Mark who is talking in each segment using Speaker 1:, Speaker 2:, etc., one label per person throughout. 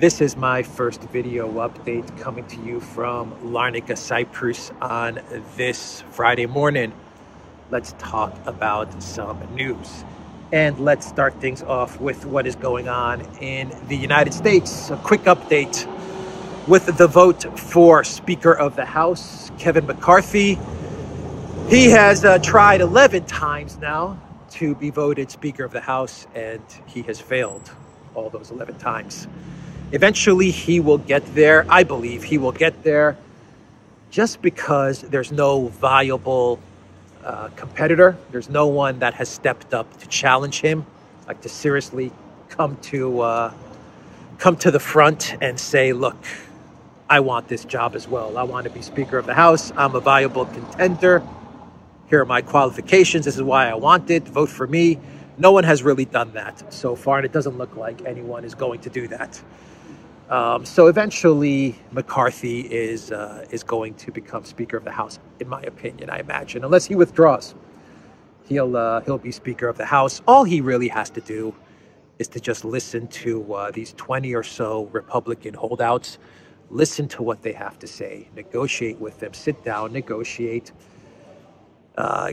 Speaker 1: This is my first video update coming to you from Larnaca, Cyprus on this Friday morning. Let's talk about some news. And let's start things off with what is going on in the United States. A quick update with the vote for Speaker of the House, Kevin McCarthy. He has uh, tried 11 times now to be voted Speaker of the House, and he has failed all those 11 times. Eventually, he will get there. I believe he will get there just because there's no viable uh, competitor. There's no one that has stepped up to challenge him, like to seriously come to uh, come to the front and say, "Look, I want this job as well. I want to be Speaker of the House. I'm a viable contender." here are my qualifications. This is why I want it. Vote for me. No one has really done that so far, and it doesn't look like anyone is going to do that. Um, so eventually, McCarthy is uh, is going to become Speaker of the House, in my opinion. I imagine, unless he withdraws, he'll uh, he'll be Speaker of the House. All he really has to do is to just listen to uh, these twenty or so Republican holdouts, listen to what they have to say, negotiate with them, sit down, negotiate uh,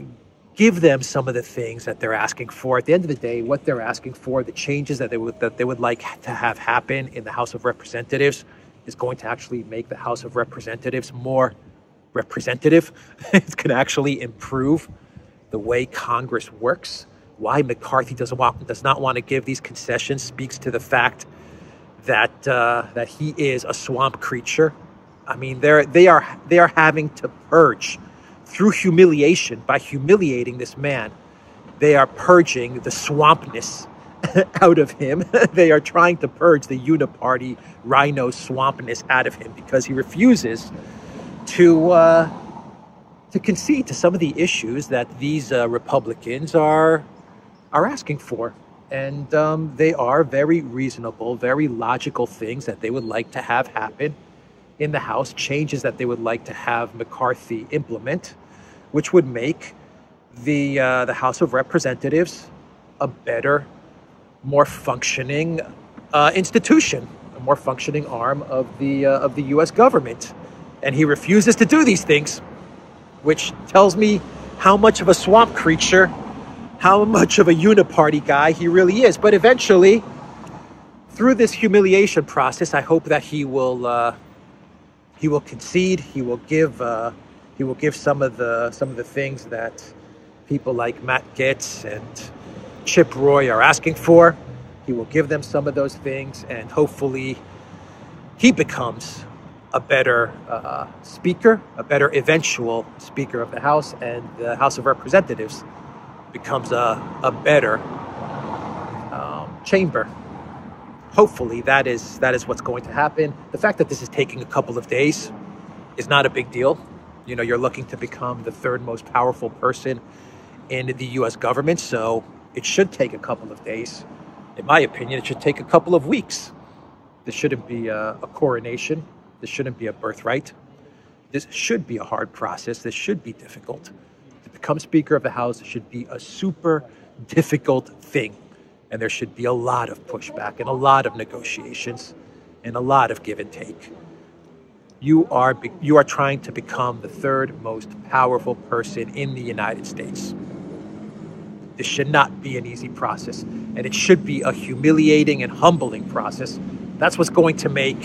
Speaker 1: give them some of the things that they're asking for. At the end of the day, what they're asking for, the changes that they would that they would like to have happen in the House of Representatives, is going to actually make the House of Representatives more representative. going to actually improve the way Congress works. Why McCarthy doesn't want, does not want to give these concessions speaks to the fact that uh, that he is a swamp creature. I mean, they're they are they are having to purge through humiliation, by humiliating this man, they are purging the swampness out of him. they are trying to purge the uniparty rhino swampness out of him because he refuses to uh, to concede to some of the issues that these uh, Republicans are are asking for, and um, they are very reasonable, very logical things that they would like to have happen in the House, changes that they would like to have McCarthy implement, which would make the uh, the House of Representatives a better, more functioning uh, institution, a more functioning arm of the uh, of the U.S. government, and he refuses to do these things, which tells me how much of a swamp creature, how much of a uniparty guy he really is. But eventually, through this humiliation process, I hope that he will uh, he will concede. He will give. Uh, he will give some of the some of the things that people like Matt Gaetz and Chip Roy are asking for. He will give them some of those things, and hopefully, he becomes a better uh, speaker, a better eventual speaker of the House, and the House of Representatives becomes a, a better um, chamber hopefully that is that is what's going to happen. The fact that this is taking a couple of days is not a big deal. You know, you're looking to become the third most powerful person in the US government, so it should take a couple of days. In my opinion, it should take a couple of weeks. This shouldn't be a, a coronation. This shouldn't be a birthright. This should be a hard process. This should be difficult. To become Speaker of the House should be a super difficult thing. And there should be a lot of pushback and a lot of negotiations and a lot of give and take. You are, you are trying to become the third most powerful person in the United States. This should not be an easy process, and it should be a humiliating and humbling process. That's what's going to make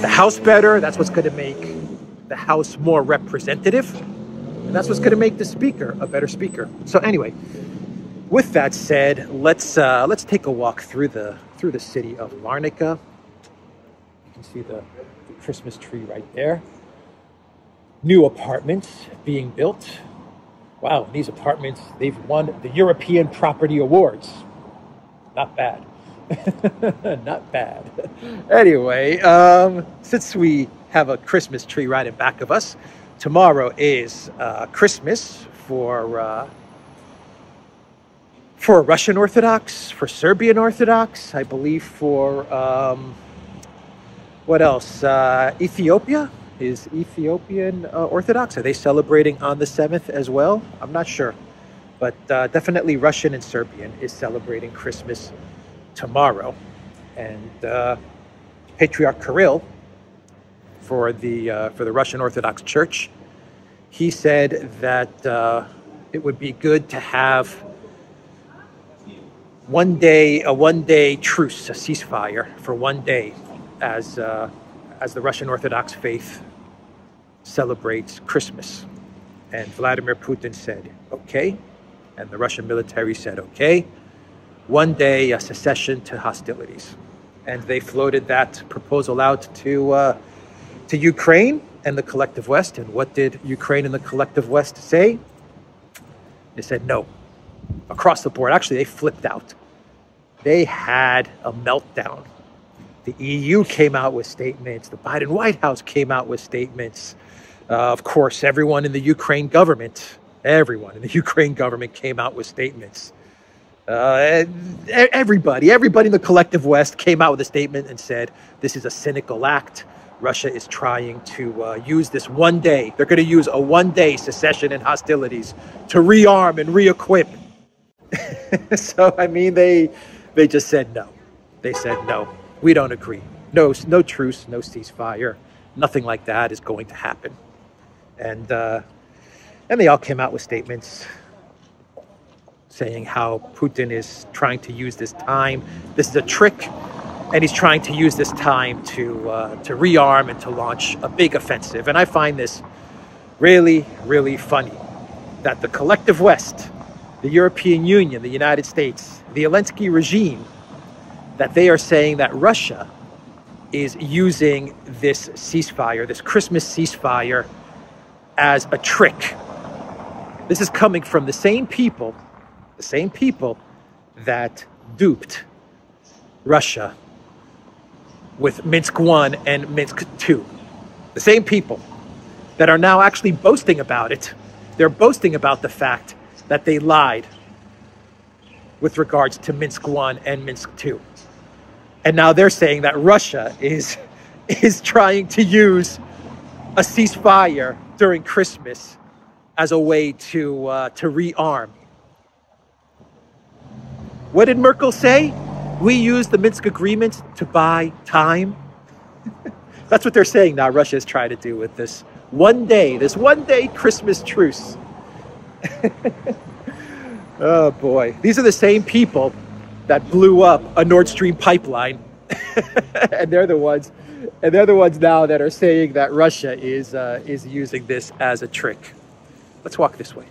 Speaker 1: the House better. That's what's going to make the House more representative. And that's what's going to make the Speaker a better Speaker. So, anyway, with that said, let's uh, let's take a walk through the through the city of Larnaca. You can see the, the Christmas tree right there. New apartments being built. Wow, these apartments, they've won the European Property Awards. Not bad. Not bad. Anyway, um, since we have a Christmas tree right in back of us, tomorrow is uh, Christmas for uh, for Russian Orthodox, for Serbian Orthodox, I believe for um, what else? Uh, Ethiopia is Ethiopian uh, Orthodox. Are they celebrating on the seventh as well? I'm not sure, but uh, definitely Russian and Serbian is celebrating Christmas tomorrow, and uh, Patriarch Kirill for the uh, for the Russian Orthodox Church. He said that uh, it would be good to have one day a one day truce, a ceasefire for one day, as uh, as the Russian Orthodox faith celebrates Christmas. And Vladimir Putin said, "Okay," and the Russian military said, "Okay." One day, a cessation to hostilities and they floated that proposal out to uh, to Ukraine and the collective West. And what did Ukraine and the collective West say? They said no across the board. Actually, they flipped out. They had a meltdown. The EU came out with statements. The Biden White House came out with statements. Uh, of course, everyone in the Ukraine government, everyone in the Ukraine government came out with statements. Uh, everybody, everybody in the collective West came out with a statement and said this is a cynical act. Russia is trying to uh, use this one day. They're going to use a one day secession and hostilities to rearm and re equip. so, I mean, they, they just said no. They said no, we don't agree. No, no truce, no ceasefire. Nothing like that is going to happen. And, uh, and they all came out with statements saying how Putin is trying to use this time. This is a trick, and he's trying to use this time to uh, to rearm and to launch a big offensive. And I find this really, really funny that the collective West, the European Union, the United States, the Zelensky regime, that they are saying that Russia is using this ceasefire, this Christmas ceasefire, as a trick. This is coming from the same people the same people that duped Russia with Minsk 1 and Minsk 2. The same people that are now actually boasting about it. They're boasting about the fact that they lied with regards to Minsk 1 and Minsk 2. And now they're saying that Russia is, is trying to use a ceasefire during Christmas as a way to, uh, to rearm what did Merkel say? We use the Minsk agreement to buy time. That's what they're saying now. Russia is trying to do with this one day, this one day Christmas truce. oh boy. These are the same people that blew up a Nord Stream pipeline. and they're the ones and they're the ones now that are saying that Russia is uh, is using this as a trick. Let's walk this way.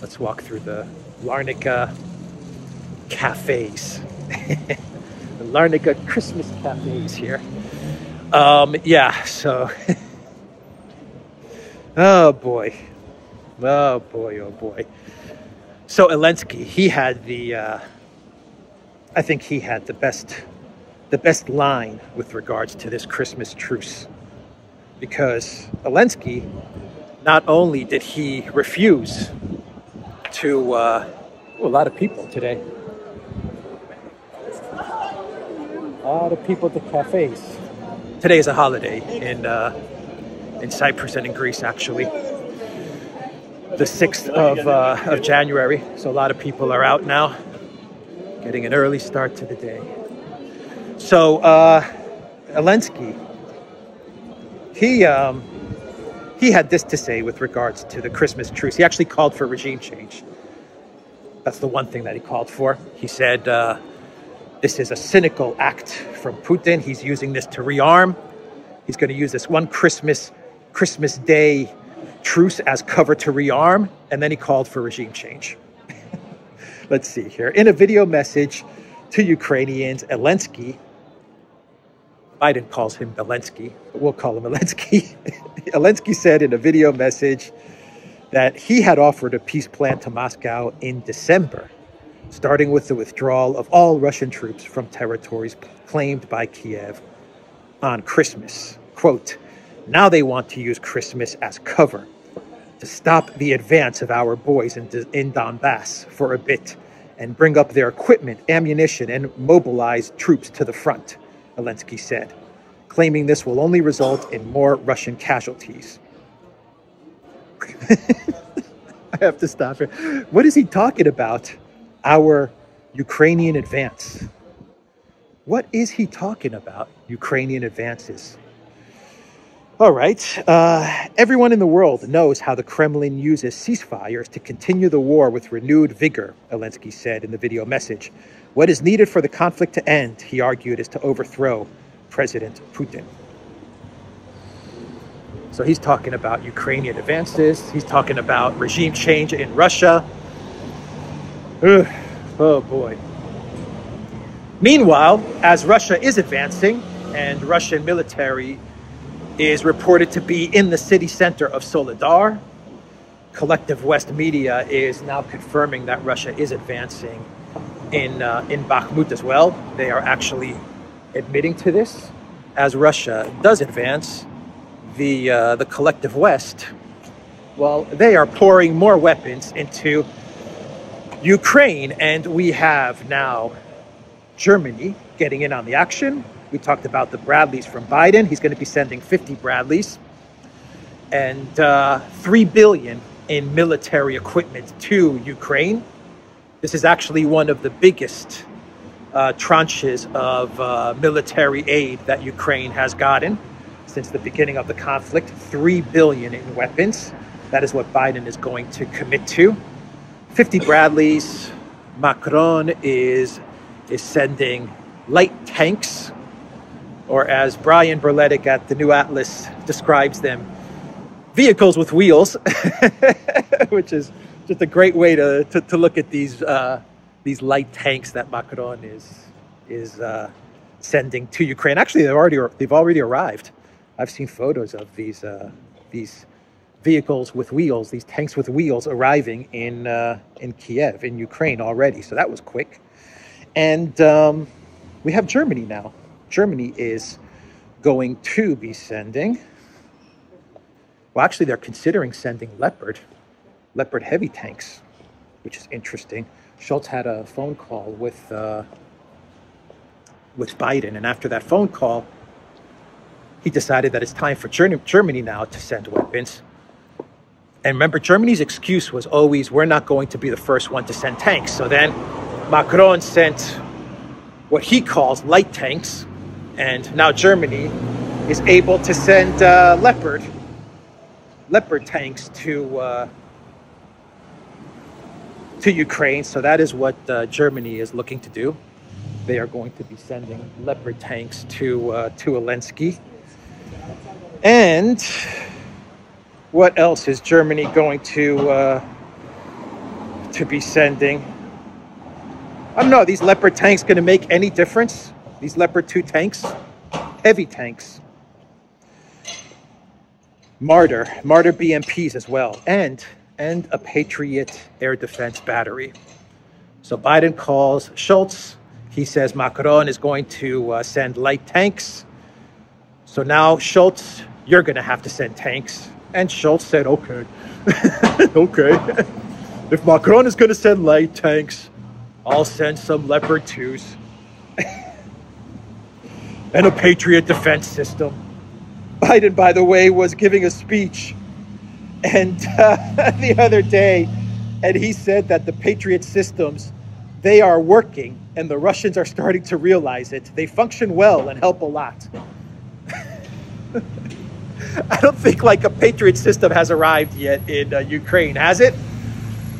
Speaker 1: Let's walk through the Larnaca cafes. the Larnaca Christmas cafes here. Um, yeah, so. oh boy. Oh boy, oh boy. So Zelensky, he had the, uh, I think he had the best, the best line with regards to this Christmas truce, because Zelensky, not only did he refuse to uh, a lot of people today a lot of people at the cafes. Today is a holiday in uh, in Cyprus and in Greece, actually. The 6th of, uh, of January, so a lot of people are out now, getting an early start to the day. So, uh, Zelensky, he, um, he had this to say with regards to the Christmas truce. He actually called for regime change. That's the one thing that he called for. He said, uh, this is a cynical act from Putin. He's using this to rearm. He's going to use this one Christmas Christmas Day truce as cover to rearm, and then he called for regime change. Let's see here. In a video message to Ukrainians, Zelensky, Biden calls him Zelensky, but we'll call him Zelensky. Zelensky said in a video message that he had offered a peace plan to Moscow in December starting with the withdrawal of all Russian troops from territories claimed by Kiev on Christmas. Quote, now they want to use Christmas as cover to stop the advance of our boys in, in Donbass for a bit and bring up their equipment, ammunition, and mobilize troops to the front, Zelensky said, claiming this will only result in more Russian casualties. I have to stop here. What is he talking about? our Ukrainian advance. What is he talking about? Ukrainian advances. All right. Uh, everyone in the world knows how the Kremlin uses ceasefires to continue the war with renewed vigor, Zelensky said in the video message. What is needed for the conflict to end, he argued, is to overthrow President Putin. So he's talking about Ukrainian advances. He's talking about regime change in Russia. Ugh. Oh boy. Meanwhile, as Russia is advancing and Russian military is reported to be in the city center of Soledar. Collective West Media is now confirming that Russia is advancing in uh, in Bakhmut as well. They are actually admitting to this. As Russia does advance, the uh, the Collective West, well, they are pouring more weapons into Ukraine, and we have now Germany getting in on the action we talked about the Bradleys from Biden. He's going to be sending 50 Bradleys and uh, 3 billion in military equipment to Ukraine. This is actually one of the biggest uh, tranches of uh, military aid that Ukraine has gotten since the beginning of the conflict. 3 billion in weapons. That is what Biden is going to commit to. 50 Bradleys. Macron is is sending light tanks or as Brian Berletic at the New Atlas describes them, vehicles with wheels, which is just a great way to, to, to look at these, uh, these light tanks that Macron is, is uh, sending to Ukraine. Actually, they've already, they've already arrived. I've seen photos of these, uh, these vehicles with wheels, these tanks with wheels arriving in, uh, in Kiev, in Ukraine already. So that was quick. And um, we have Germany now. Germany is going to be sending, well, actually, they're considering sending Leopard, Leopard heavy tanks, which is interesting. Scholz had a phone call with, uh, with Biden, and after that phone call, he decided that it's time for Germany now to send weapons. And remember, Germany's excuse was always, we're not going to be the first one to send tanks. So then Macron sent what he calls light tanks, and now Germany is able to send uh, Leopard Leopard tanks to uh, to Ukraine. So that is what uh, Germany is looking to do. They are going to be sending Leopard tanks to uh, to Zelensky. And what else is Germany going to uh, to be sending? I don't know. These Leopard tanks going to make any difference? These Leopard 2 tanks, heavy tanks. Marder, Marder BMPs as well, and, and a Patriot air defense battery. So Biden calls Scholz. He says Macron is going to uh, send light tanks. So now, Scholz, you're going to have to send tanks. And Scholz said, okay, okay. if Macron is going to send light tanks, I'll send some Leopard 2s and a Patriot defense system. Biden, by the way, was giving a speech and uh, the other day, and he said that the Patriot systems they are working, and the Russians are starting to realize it. They function well and help a lot. I don't think like a Patriot system has arrived yet in uh, Ukraine, has it?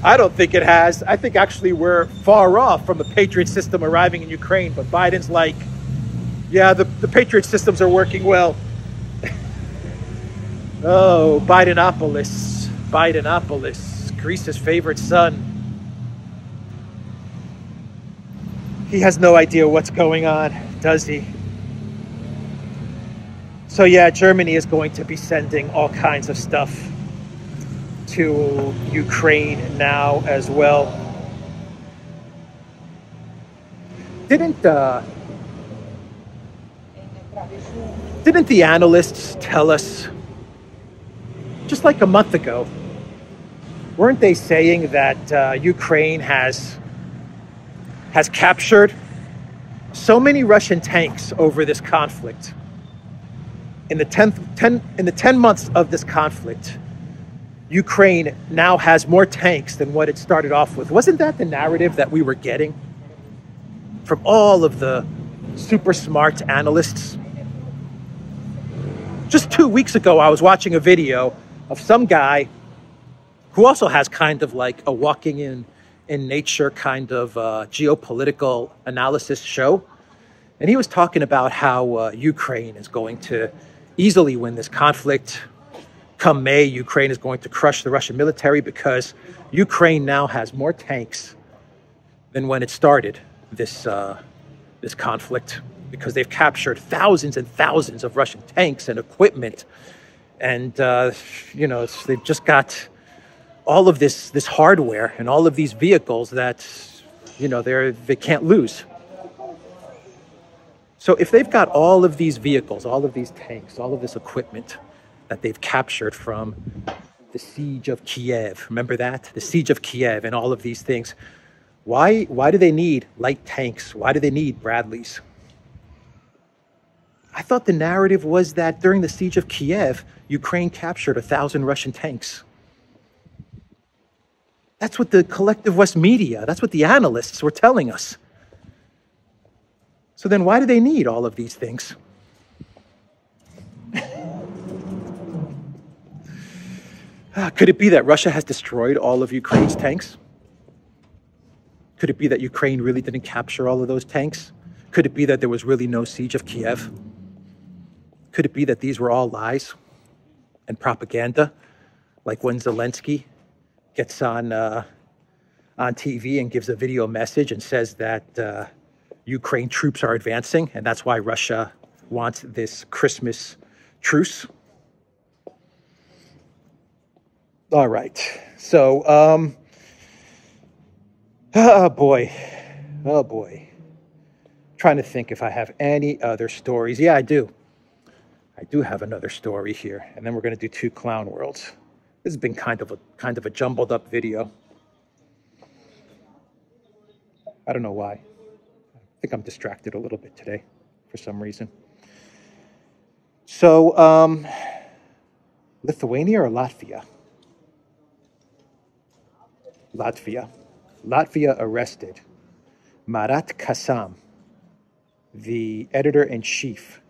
Speaker 1: I don't think it has. I think actually we're far off from a Patriot system arriving in Ukraine, but Biden's like, yeah, the, the Patriot systems are working well. oh, Bidenopolis. Bidenopolis. Greece's favorite son. He has no idea what's going on, does he? So yeah, Germany is going to be sending all kinds of stuff to Ukraine now as well. Didn't uh, didn't the analysts tell us just like a month ago? Weren't they saying that uh, Ukraine has has captured so many Russian tanks over this conflict? In the 10, 10, in the 10 months of this conflict, Ukraine now has more tanks than what it started off with. Wasn't that the narrative that we were getting from all of the super smart analysts. Just two weeks ago, I was watching a video of some guy who also has kind of like a walking in in nature kind of uh, geopolitical analysis show. And he was talking about how uh, Ukraine is going to easily win this conflict. Come May, Ukraine is going to crush the Russian military because Ukraine now has more tanks than when it started this, uh, this conflict because they've captured thousands and thousands of Russian tanks and equipment. And, uh, you know, they've just got all of this, this hardware and all of these vehicles that, you know, they're, they can't lose. So if they've got all of these vehicles, all of these tanks, all of this equipment that they've captured from the siege of Kiev, remember that? The siege of Kiev and all of these things. Why, why do they need light tanks? Why do they need Bradleys? I thought the narrative was that during the siege of Kiev, Ukraine captured a thousand Russian tanks. That's what the collective West media, that's what the analysts were telling us. So then why do they need all of these things? Ah, could it be that Russia has destroyed all of Ukraine's tanks? Could it be that Ukraine really didn't capture all of those tanks? Could it be that there was really no siege of Kiev? Could it be that these were all lies and propaganda, like when Zelensky gets on uh, on TV and gives a video message and says that uh, Ukraine troops are advancing, and that's why Russia wants this Christmas truce. All right, so um, oh boy, oh boy, trying to think if I have any other stories. Yeah, I do. I do have another story here, and then we're going to do two clown worlds. This has been kind of a kind of a jumbled up video. I don't know why. I think I'm distracted a little bit today for some reason. So, um, Lithuania or Latvia? Latvia. Latvia arrested Marat Kasem, the editor in chief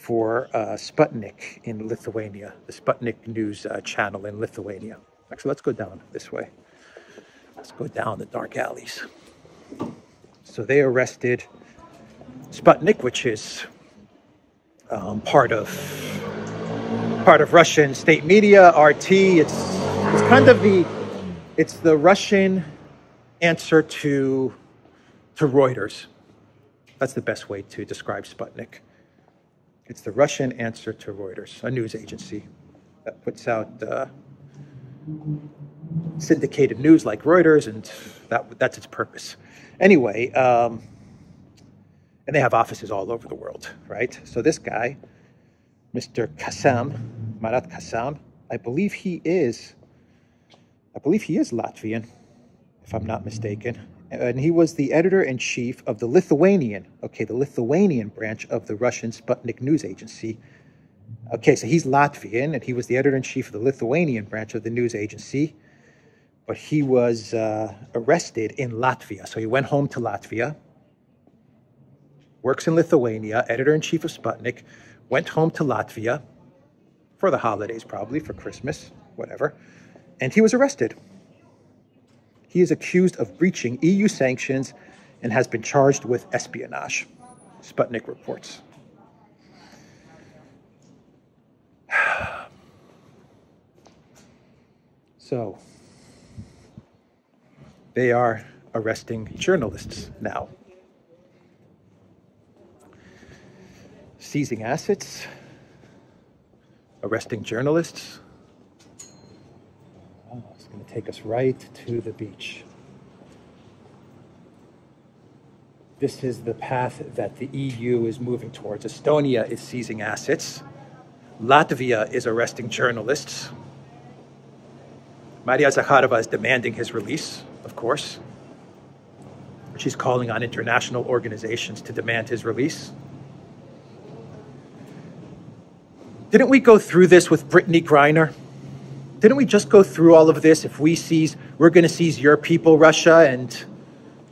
Speaker 1: for uh, Sputnik in Lithuania, the Sputnik news uh, channel in Lithuania. Actually, let's go down this way. Let's go down the dark alleys. So they arrested Sputnik, which is um, part of part of Russian state media, RT. It's it's kind of the it's the Russian answer to to Reuters. That's the best way to describe Sputnik. It's the Russian answer to Reuters, a news agency that puts out uh, syndicated news like Reuters, and that, that's its purpose. Anyway, um, and they have offices all over the world, right? So this guy, Mr. Kasem, Marat Kasem, I believe he is, I believe he is Latvian, if I'm not mistaken and he was the editor in chief of the Lithuanian, okay, the Lithuanian branch of the Russian Sputnik news agency. Okay, so he's Latvian, and he was the editor in chief of the Lithuanian branch of the news agency. But he was uh, arrested in Latvia. So he went home to Latvia, works in Lithuania, editor in chief of Sputnik, went home to Latvia for the holidays, probably for Christmas, whatever, and he was arrested. He is accused of breaching EU sanctions and has been charged with espionage, Sputnik reports. So, they are arresting journalists now, seizing assets, arresting journalists, going to take us right to the beach. This is the path that the EU is moving towards. Estonia is seizing assets. Latvia is arresting journalists. Maria Zakharova is demanding his release, of course. She's calling on international organizations to demand his release. Didn't we go through this with Brittany Griner? Didn't we just go through all of this? If we seize, we're going to seize your people, Russia, and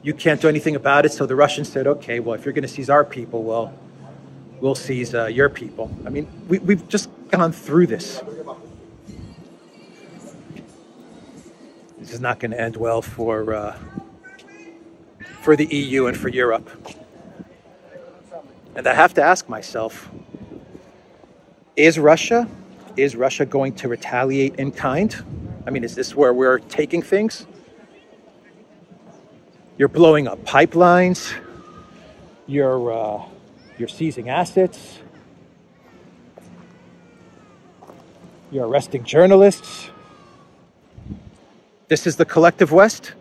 Speaker 1: you can't do anything about it. So the Russians said, okay, well, if you're going to seize our people, well, we'll seize uh, your people. I mean, we, we've just gone through this. This is not going to end well for uh, for the EU and for Europe. And I have to ask myself: Is Russia is Russia going to retaliate in kind? I mean, is this where we're taking things? You're blowing up pipelines. You're uh, you're seizing assets. You're arresting journalists. This is the collective West.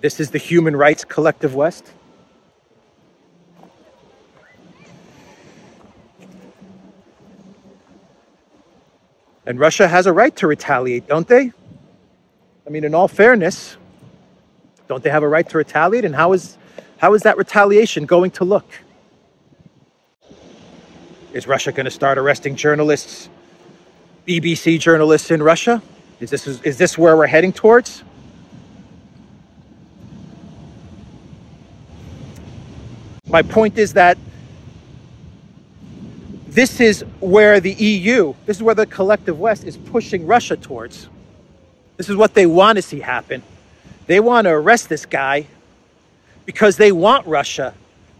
Speaker 1: This is the human rights collective West. And Russia has a right to retaliate, don't they? I mean, in all fairness, don't they have a right to retaliate? And how is, how is that retaliation going to look? Is Russia going to start arresting journalists, BBC journalists in Russia? Is this, is this where we're heading towards? My point is that this is where the EU, this is where the collective West is pushing Russia towards. This is what they want to see happen. They want to arrest this guy because they want Russia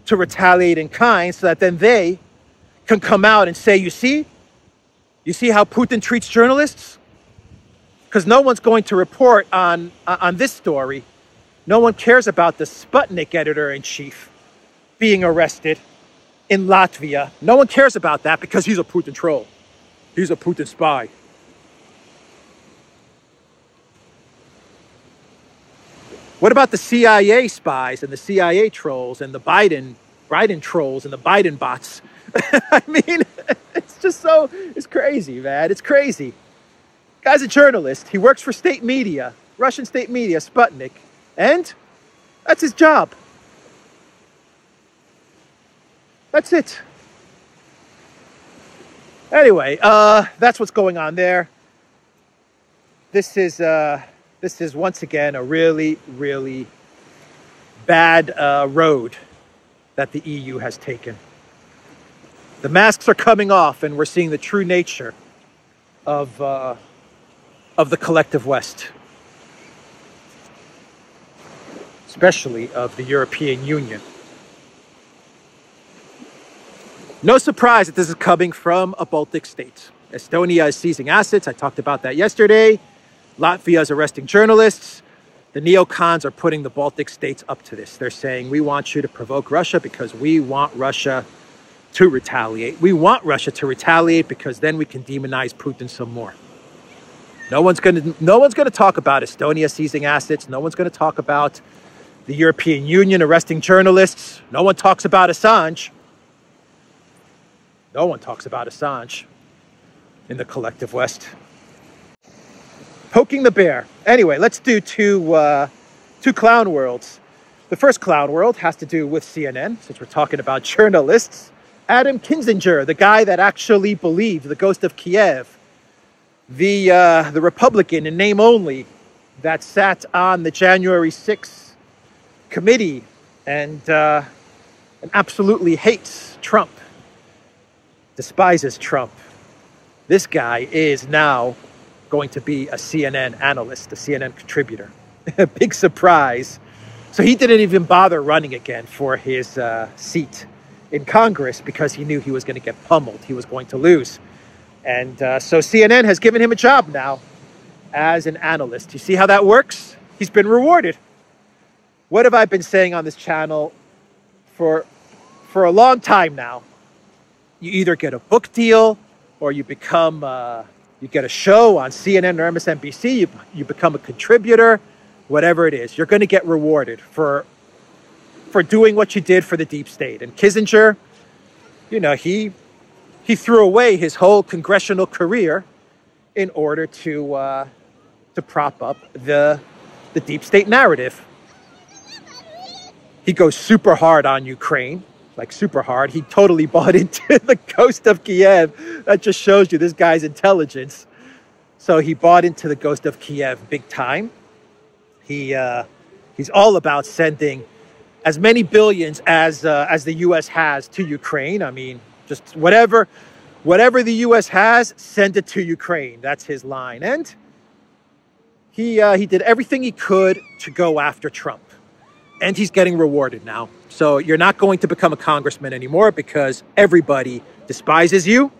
Speaker 1: to retaliate in kind so that then they can come out and say, you see, you see how Putin treats journalists? because no one's going to report on, uh, on this story. No one cares about the Sputnik editor in chief being arrested in Latvia. No one cares about that because he's a Putin troll. He's a Putin spy. What about the CIA spies and the CIA trolls and the Biden Biden trolls and the Biden bots? I mean, it's just so it's crazy, man. It's crazy. Guy's a journalist. He works for state media, Russian state media, Sputnik. And that's his job. That's it. Anyway, uh, that's what's going on there. This is uh, this is once again a really, really bad uh, road that the EU has taken. The masks are coming off, and we're seeing the true nature of uh, of the collective West, especially of the European Union. No surprise that this is coming from a Baltic state. Estonia is seizing assets. I talked about that yesterday. Latvia is arresting journalists. The neocons are putting the Baltic states up to this. They're saying, we want you to provoke Russia because we want Russia to retaliate. We want Russia to retaliate because then we can demonize Putin some more. No one's going to no one's going to talk about Estonia seizing assets. No one's going to talk about the European Union arresting journalists. No one talks about Assange. No one talks about Assange in the collective West. Poking the bear. Anyway, let's do two uh, two clown worlds. The first clown world has to do with CNN, since we're talking about journalists. Adam Kinzinger, the guy that actually believed the ghost of Kiev the, uh, the Republican in name only that sat on the January 6th committee and, uh, and absolutely hates Trump, despises Trump. This guy is now going to be a CNN analyst, a CNN contributor. Big surprise. So he didn't even bother running again for his uh, seat in Congress because he knew he was going to get pummeled. He was going to lose. And uh, so CNN has given him a job now as an analyst. You see how that works? He's been rewarded. What have I been saying on this channel for, for a long time now? You either get a book deal or you become, uh, you get a show on CNN or MSNBC, you, you become a contributor, whatever it is. You're going to get rewarded for, for doing what you did for the deep state. And Kinzinger, you know, he he threw away his whole congressional career in order to uh, to prop up the the deep state narrative. He goes super hard on Ukraine, like super hard. He totally bought into the ghost of Kiev. That just shows you this guy's intelligence. So he bought into the ghost of Kiev big time. He uh, He's all about sending as many billions as uh, as the U.S. has to Ukraine. I mean, just whatever whatever the U.S. has, send it to Ukraine. That's his line, and he uh, he did everything he could to go after Trump, and he's getting rewarded now. So you're not going to become a congressman anymore because everybody despises you.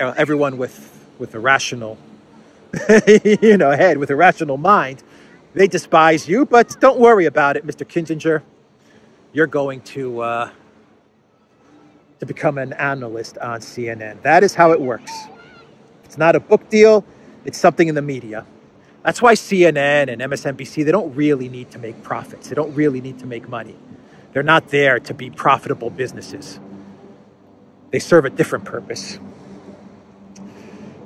Speaker 1: Uh, everyone with with a rational, you know, head with a rational mind they despise you, but don't worry about it, Mr. Kinzinger. You're going to uh, to become an analyst on CNN. That is how it works. It's not a book deal. It's something in the media. That's why CNN and MSNBC they don't really need to make profits. They don't really need to make money. They're not there to be profitable businesses. They serve a different purpose.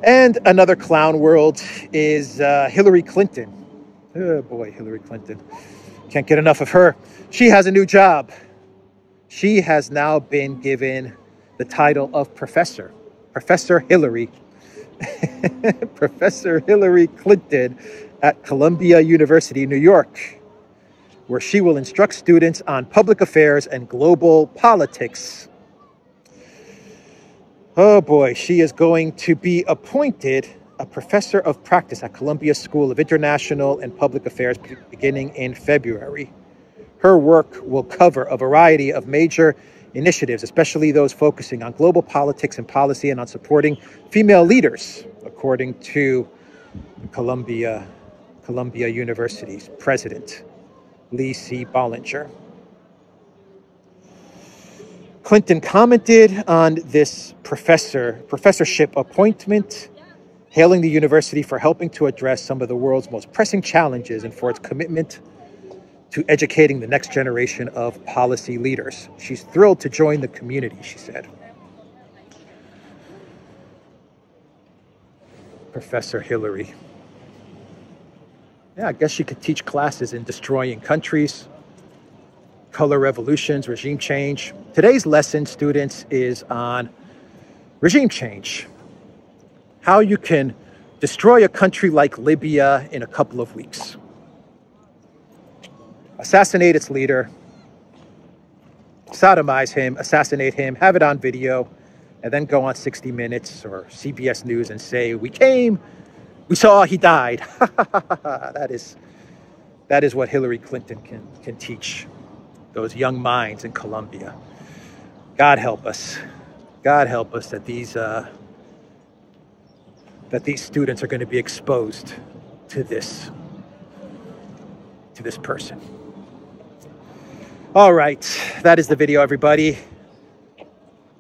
Speaker 1: And another clown world is uh, Hillary Clinton Oh boy, Hillary Clinton. Can't get enough of her. She has a new job. She has now been given the title of professor, Professor Hillary. professor Hillary Clinton at Columbia University, New York, where she will instruct students on public affairs and global politics. Oh boy, she is going to be appointed a professor of practice at Columbia School of International and Public Affairs beginning in February. Her work will cover a variety of major initiatives, especially those focusing on global politics and policy and on supporting female leaders, according to Columbia, Columbia University's president, Lee C. Bollinger. Clinton commented on this professor professorship appointment hailing the university for helping to address some of the world's most pressing challenges and for its commitment to educating the next generation of policy leaders. She's thrilled to join the community, she said. Professor Hillary. Yeah, I guess she could teach classes in destroying countries, color revolutions, regime change. Today's lesson, students, is on regime change how you can destroy a country like Libya in a couple of weeks. Assassinate its leader, sodomize him, assassinate him, have it on video, and then go on 60 Minutes or CBS News and say, We came, we saw he died. that is that is what Hillary Clinton can, can teach those young minds in Columbia. God help us. God help us that these uh, that these students are going to be exposed to this to this person. All right, that is the video, everybody.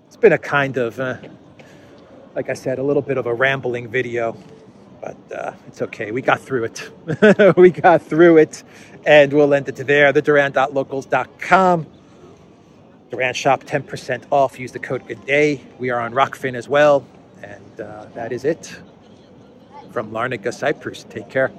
Speaker 1: It's been a kind of, uh, like I said, a little bit of a rambling video, but uh, it's okay. We got through it. we got through it, and we'll end it there. The Duran.locals.com. Duran Shop 10% off. Use the code Good Day. We are on Rokfin as well, and uh, that is it from Larnaca, Cyprus. Take care.